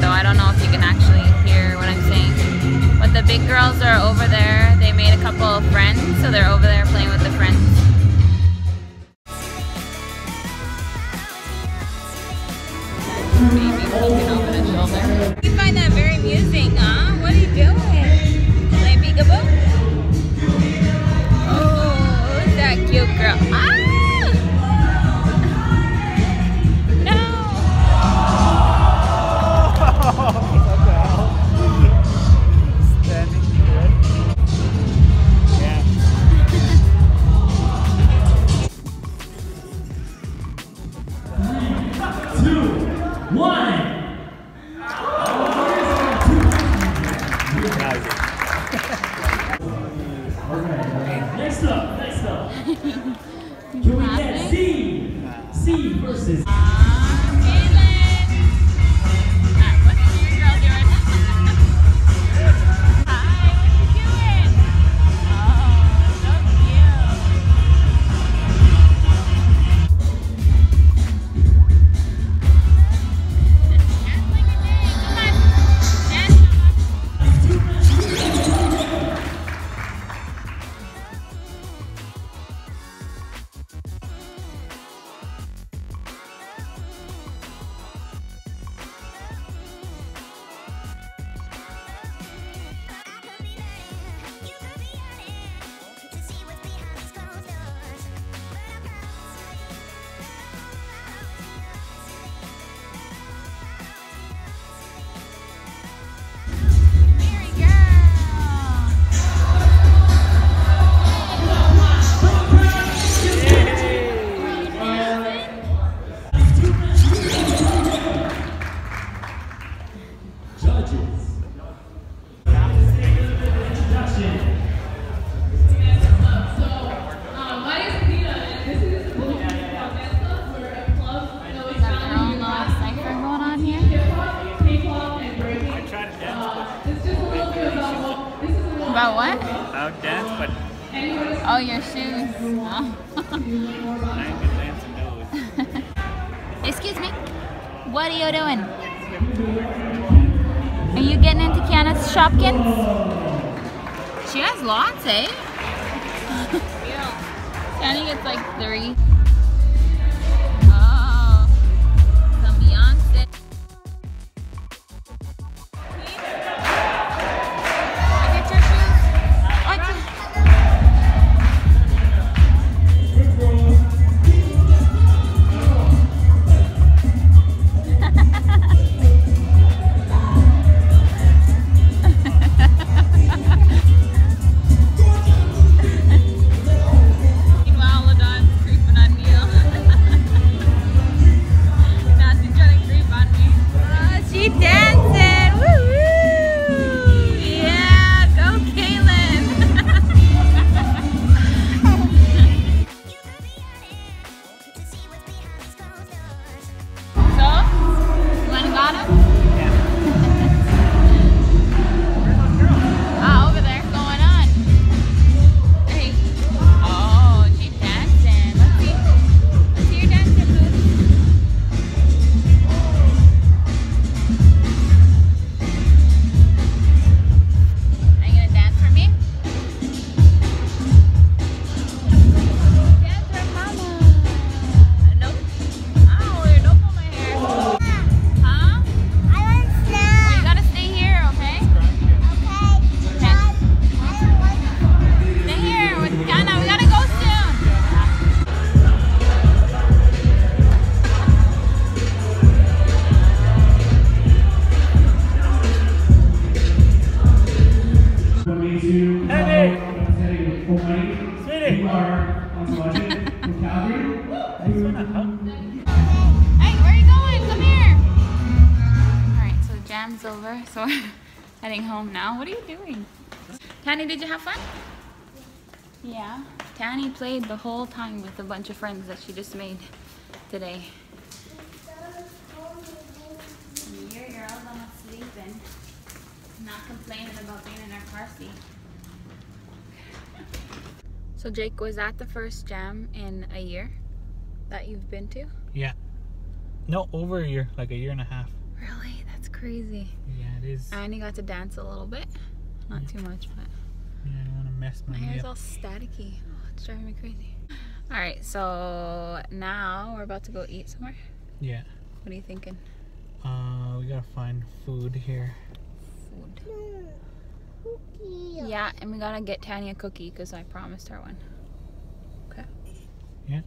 though. I don't know if you can actually hear what I'm saying. But the big girls are over there. They made a couple of friends, so they're over there playing with the friends. Baby peeking over the shoulder. You find that very amusing, huh? You doing? Are you getting into Kiana's Shopkins? She has lots, eh? yeah. Kiana gets like three. You over. So we're heading home now. What are you doing? Tanny, did you have fun? Yeah. Tanny played the whole time with a bunch of friends that she just made today. And Your girls almost sleeping. Not complaining about being in our car seat. So Jake, was that the first jam in a year that you've been to? Yeah. No, over a year, like a year and a half. Really? That's crazy. Yeah, it is. I only got to dance a little bit. Not too much, but Yeah, I don't want to mess my my hair's lip. all staticky. Oh, it's driving me crazy. All right, so now we're about to go eat somewhere. Yeah. What are you thinking? Uh, we gotta find food here. Food. Yeah, and we gotta get Tanny a cookie because I promised her one. Okay. Yeah.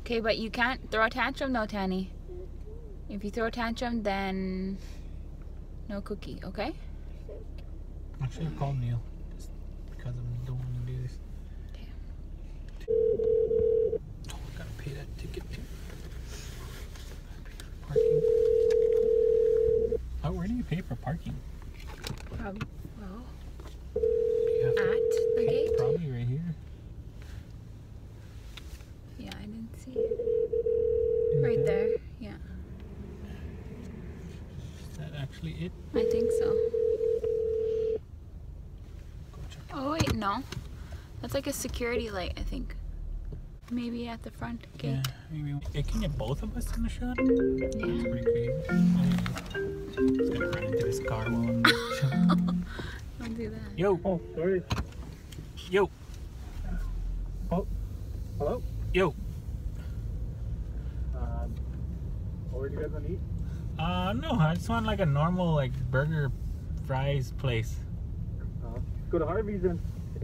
Okay, but you can't throw a tantrum though, Tanny. If you throw a tantrum, then no cookie, okay? Actually, I called Neil just because I don't want to do this. Okay. Oh, I gotta pay that ticket too. Parking. Oh, where do you pay for parking? Probably. Well, have at to the pay- gate. Probably right here. Yeah, I didn't see it. Right there. Yeah, Is that actually it? I think so. Oh wait, no. That's like a security light, I think. Maybe at the front gate. Yeah, maybe. It can get both of us in the shot. That's Yeah. pretty creative. Just gonna run into this car while I'm chilling. Don't do that. Yo, Oh, sorry. yo, Oh. Hello? yo. Um, what were you guys gonna eat? Uh, no, I just want like a normal like burger fries place. Uh, go to Harvey's and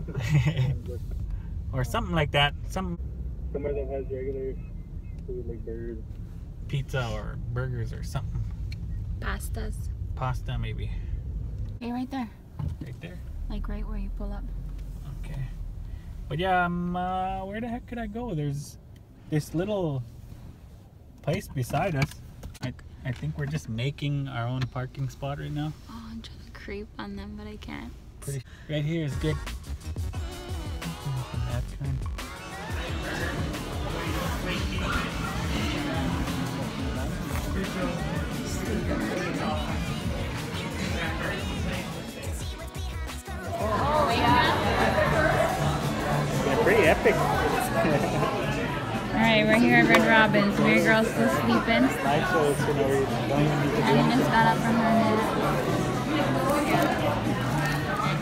or something like that. Some somewhere that has regular food like burgers. pizza or burgers or something. Pastas. Pasta maybe. Hey, right there. Right there. Like right where you pull up. Okay. But yeah, um, uh, where the heck could I go? There's this little place beside us. I, I think we're just making our own parking spot right now. Oh, I'm trying to creep on them, but I can't. Pretty right here is good. That kind. Oh, yeah. Yeah, pretty epic. All right, we're here at Red Robin's. Weird girl's still sleeping. Nice, so it's, you know, we don't even need to do Annie anything. just got up from her nap.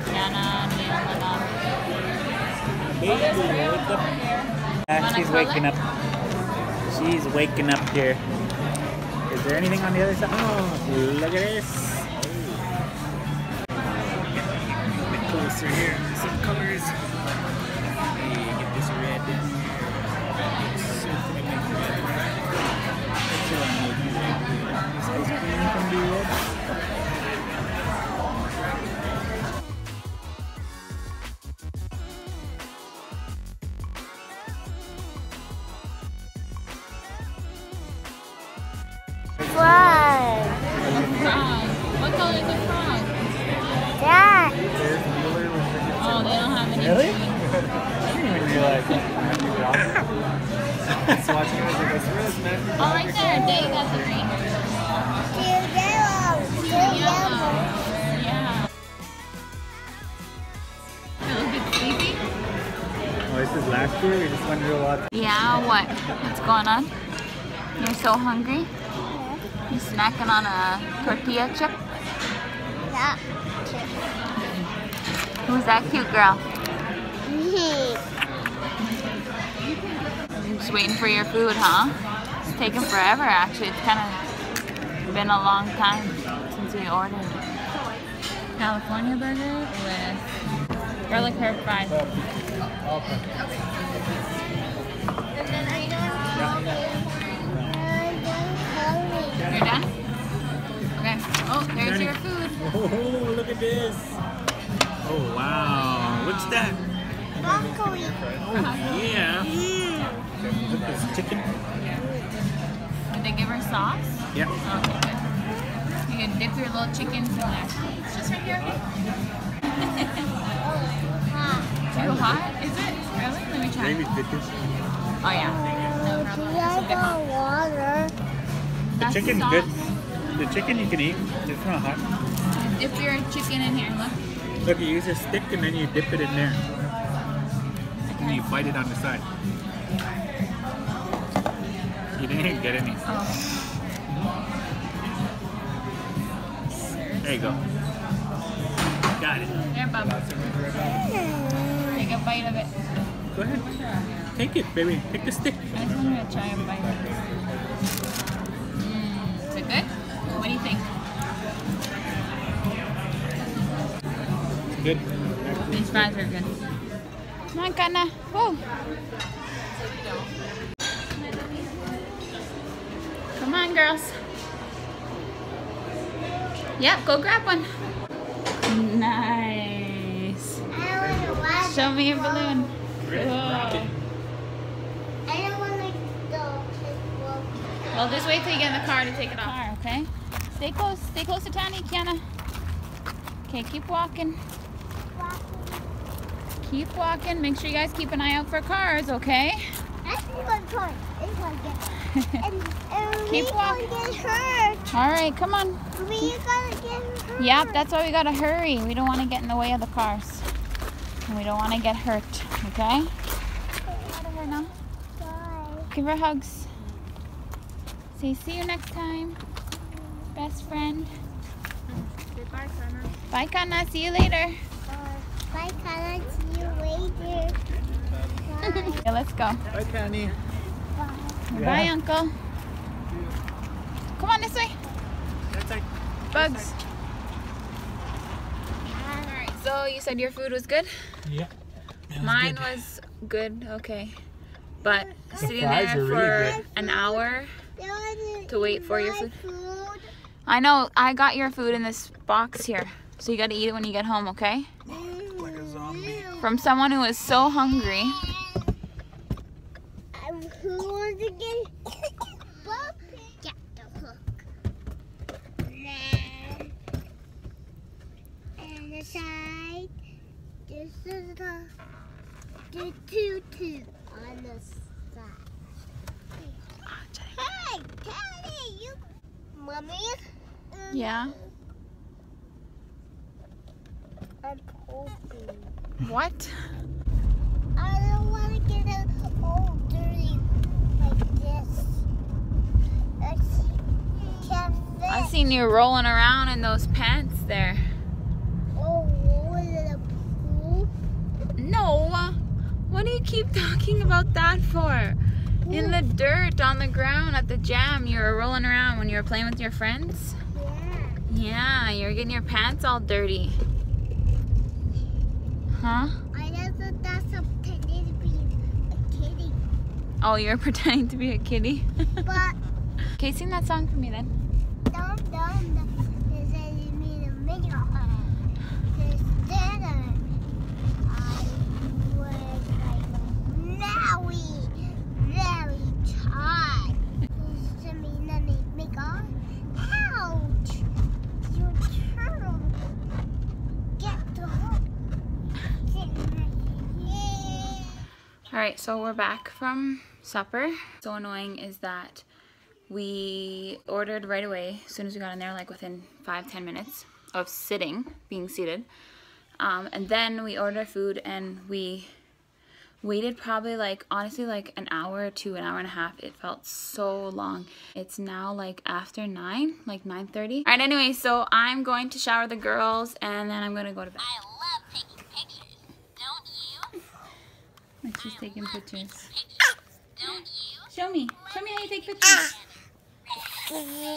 Tiana, Neil, and Aubrey. Wanna she's waking up. She's waking up here. Is there anything on the other side? Oh, look at this. A bit closer here. Some colors. Watching it, I was like, I swear that's Oh, right there. Day got the green. Two yellow. Two yellow. Yeah. You look bit sleepy? Oh, this is last year? We just went to a lot. Yeah, what? What's going on? You're so hungry? You snacking on a tortilla chip? Yeah. Who's that cute girl? Me. You're just waiting for your food, huh? It's taking forever, actually. It's kind of been a long time since we ordered. California burger with garlic herb fries. And then I don't know. You're done? Okay. Oh, there's your food. Oh, look at this. Oh, wow. What's that? Broccoli. Oh, yeah. Look at this chicken. Did they give her sauce? Yeah. Okay, good. You can dip your little chickens in there. It's just right here. Too hot? Is it? Really? Let me try. Maybe chicken. Oh yeah. No problem. Yeah, It's a bit hot. the water. The That's chicken's sauce. good. The chicken you can eat. It's not hot. Dip your chicken in here. Look. Look, you use a stick and then you dip it in there. And you bite it on the side. You didn't even get any. Oh. There you go. Got it. Here, bub. Take a bite of it. Go ahead. Take it, baby. Take the stick. I just wanted to try a bite. Mm, is it good? What do you think? Good. These fries are good. Come on, Kana. Whoa. Come on, girls. Yep, go grab one. Nice. I want Show me your balloon. Ready? I don't want to go. Well, just wait till you get in the car to take it off. okay? Stay close. Stay close to Tanny, Kiana. Okay, keep walking. walk. Keep walking. Make sure you guys keep an eye out for cars, okay? That's one point. It's one get. And, and Keep walking. gonna get hurt. All right, come on. We gonna get hurt. Yep, that's why we gotta hurry. We don't want to get in the way of the cars. And we don't want to get hurt, okay? Out of her now. Bye. Give her hugs. Say see you next time. Best friend. Goodbye, Connor. Bye, Kana. See you later. Bye, Connor. See you later. Bye. Okay, let's go. Bye, Connie. Bye. Bye, Uncle. Come on this way. Like Bugs. Alright, so you said your food was good? Yeah. Mine was good, okay. But sitting fries there are for good. an hour. To wait for your my food. I know, I got your food in this box here. So you gotta eat it when you get home, okay? like a zombie. From someone who is so hungry. Wants to get Bob? Get the hook. Then, and the side, this is the the tutu on the side. Hey, Daddy, you, mommy. Yeah. I'm pooping. What? I don't want to get it all dirty like this. I can't fit. I seen you rolling around in those pants there. Oh, was it a pool? No. What do you keep talking about that for? In the dirt on the ground at the jam, you were rolling around when you were playing with your friends? Yeah. Yeah, you were getting your pants all dirty. Huh? I just thought that's a pretending to be a kitty. Oh, you're pretending to be a kitty? But okay, sing that song for me then. dum dum dum. They said you need a make Instead of I was like very, very tired. This to me then they make up. Ouch! You turtle. Get the. All right, so we're back from supper. So annoying is that we ordered right away as soon as we got in there, like within five, ten minutes of sitting, being seated. Um, and then we ordered our food and we waited probably like, honestly, like an hour to an hour and a half. It felt so long. It's now like after nine, like 9.30. All right, anyway, so I'm going to shower the girls and then I'm gonna go to bed. I love taking pictures. Don't you? Like she's taking pictures. Don't you? Show me, show me how you take pictures. Let's get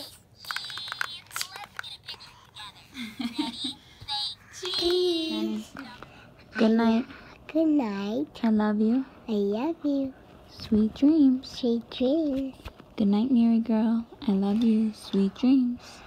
a picture together. Ready? Say cheese. Good night. Good night. I love you. I love you. Sweet dreams. Sweet dreams. Good night, Mary girl. I love you. Sweet dreams.